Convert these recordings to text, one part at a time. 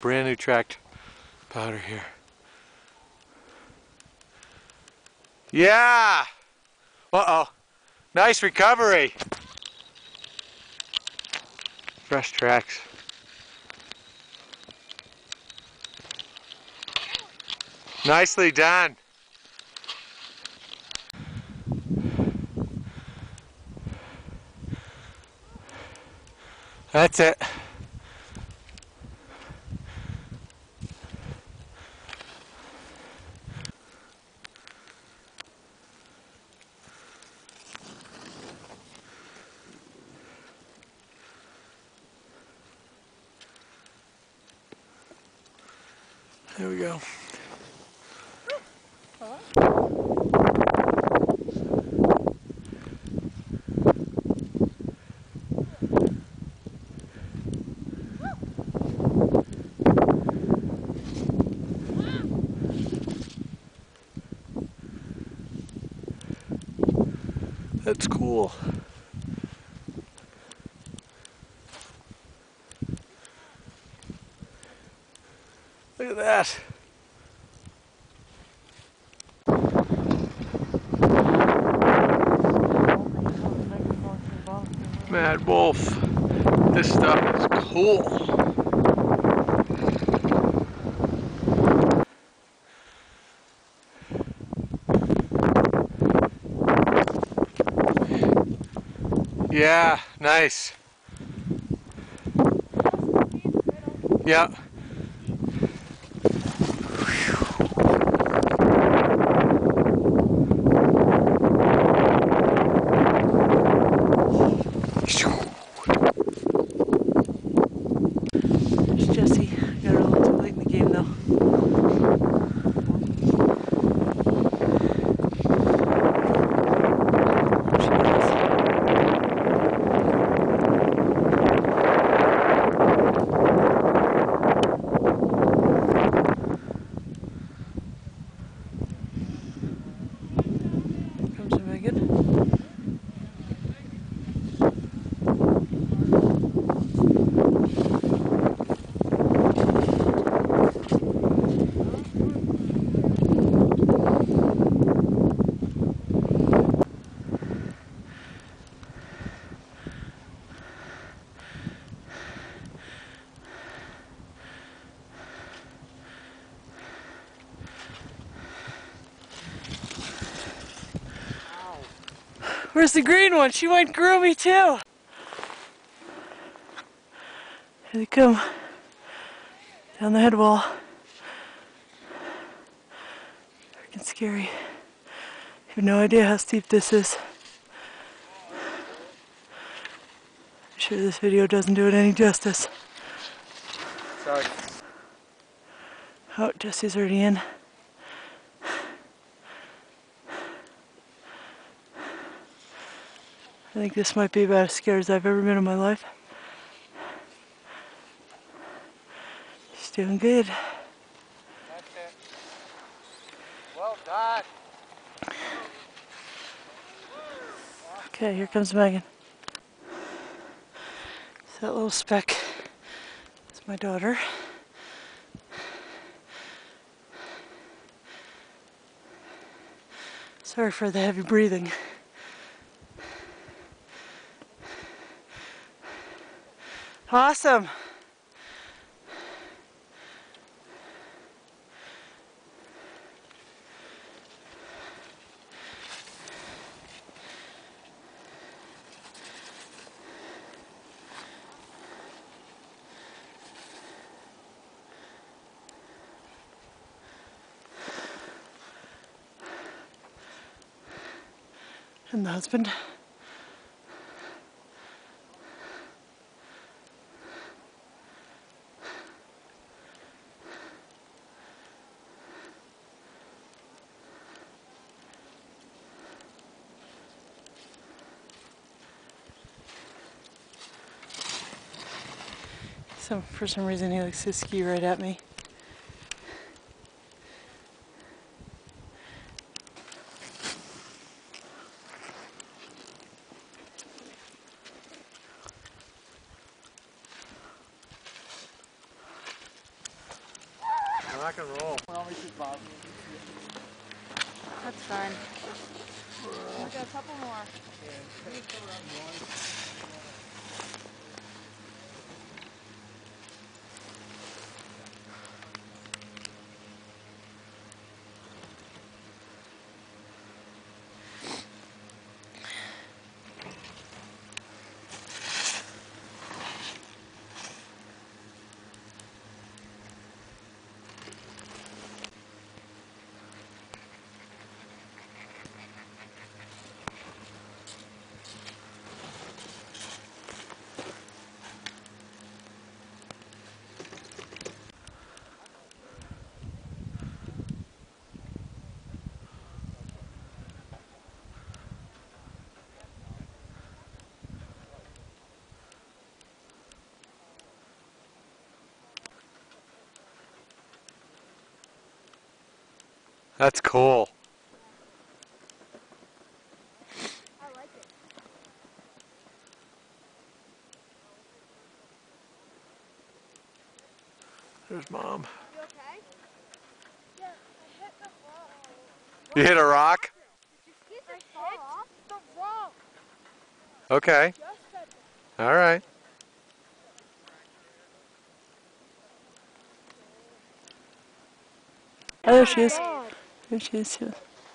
Brand new tracked powder here. Yeah! Uh-oh. Nice recovery. Fresh tracks. Nicely done. That's it. There we go. That's cool. Look at that. Mad Wolf. This stuff is cool. Yeah, nice. Yeah. There's Jesse. Got her a little too late in the game though. There she goes. Comes to Megan. Where's the green one? She went groomy too. Here they come. Down the head wall. Freaking scary. You have no idea how steep this is. I'm sure this video doesn't do it any justice. Sorry. Oh, Jesse's already in. I think this might be about as scared as I've ever been in my life. She's doing good. Well done. Okay, here comes Megan. So that little speck is my daughter. Sorry for the heavy breathing. Awesome. And the husband. So for some reason he likes to ski right at me. rock and roll. That's fun. We got a couple more. That's cool. Like. There's mom. You okay? Yeah, hit. You hit a rock? Okay. All right. Oh, there she is. She is.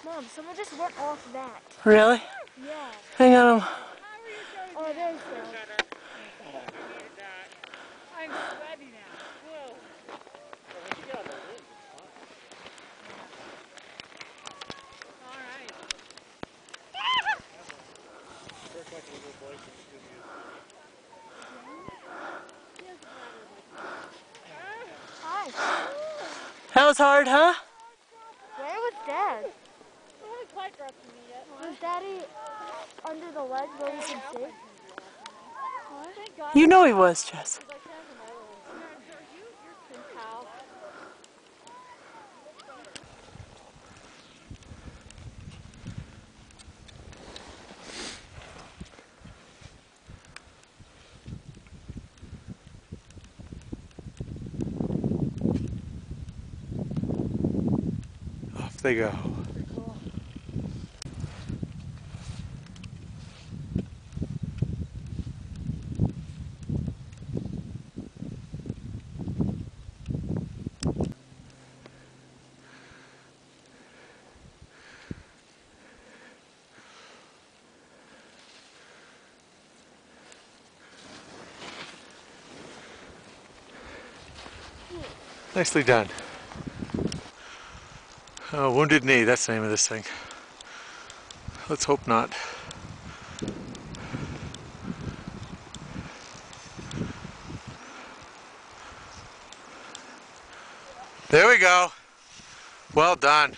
Mom, someone just went off that. Really? Yeah. Hang on. Oh, there's. I'm sweaty now. Whoa. All right. Hi. That was hard, huh? Where was Dad? We haven't quite got to me yet. Was Daddy under the ledge where we can see? Thank You know he was, Jess. I can't remember. You, you're too pal. Off they go. Nicely done. Oh, Wounded Knee, that's the name of this thing. Let's hope not. There we go. Well done.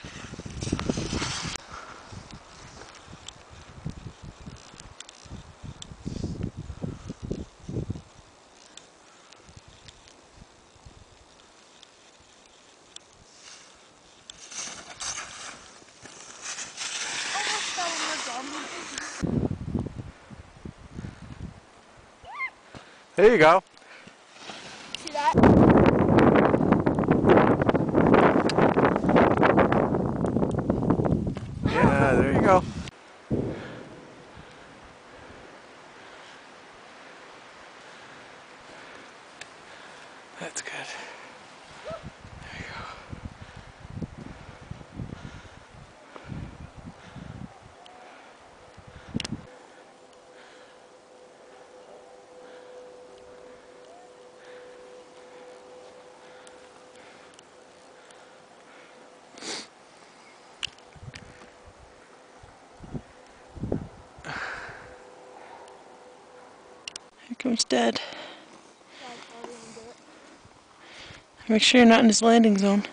There you go. It. Make sure you're not in his landing zone.